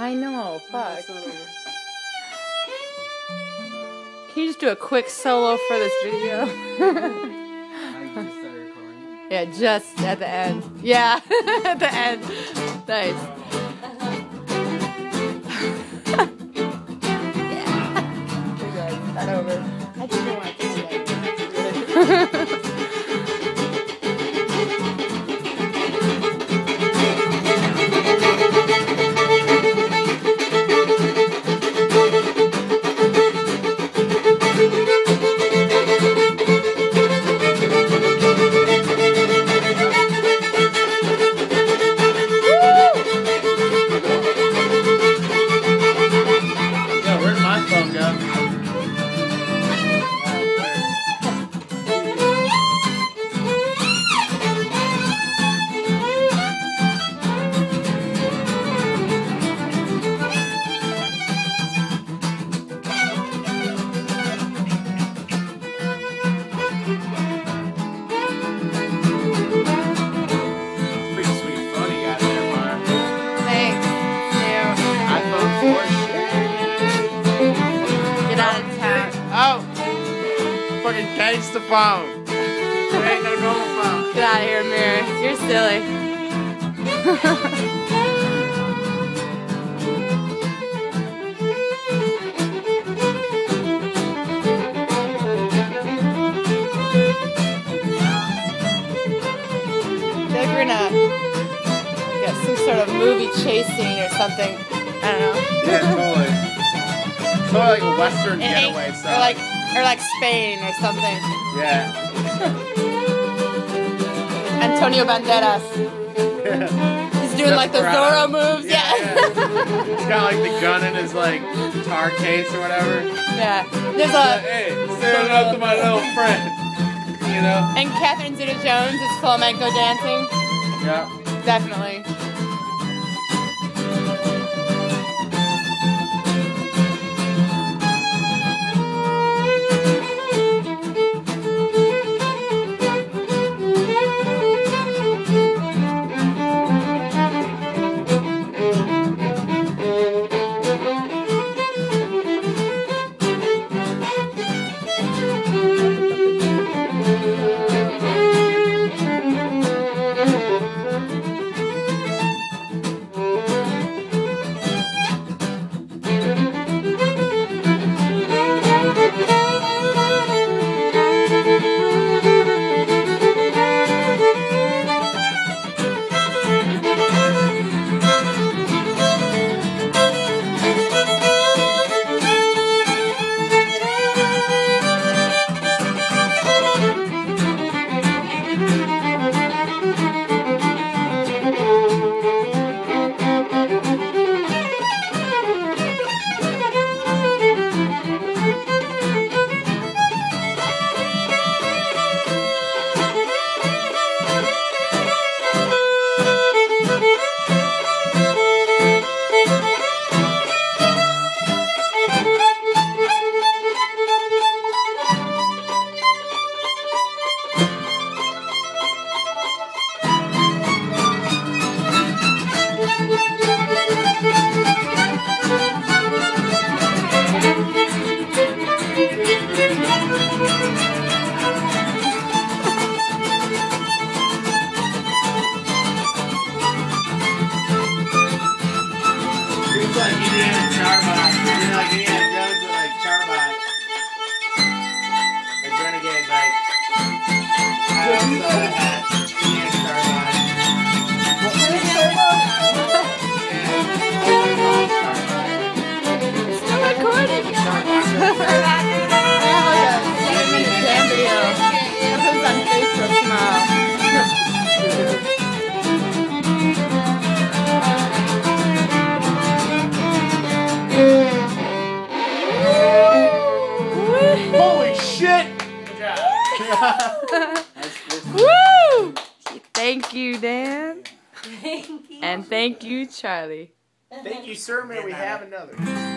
I know. Oh, fuck. Can you just do a quick solo for this video? yeah, just at the end. Yeah, at the end. Nice. yeah. Start over. I just don't want to Fucking gangsta phone. It ain't no normal phone. Get out of here, Mirror. You're silly. They're gonna get some sort of movie chase scene or something. I don't know. Yeah, totally. Totally like a western getaway or like or like Spain or something. yeah. Antonio Banderas. Yeah. He's doing like the Zorro moves. Yeah, Yeah. He's got like the gun in his like guitar case or whatever. yeah. There's a hey, stand up to my little friend. You know? and Catherine Zeta-Jones is flamenco dancing. Yeah. Definitely. Woo! Thank you, Dan. Thank you. And thank you, Charlie. Thank you, sir. May we have another.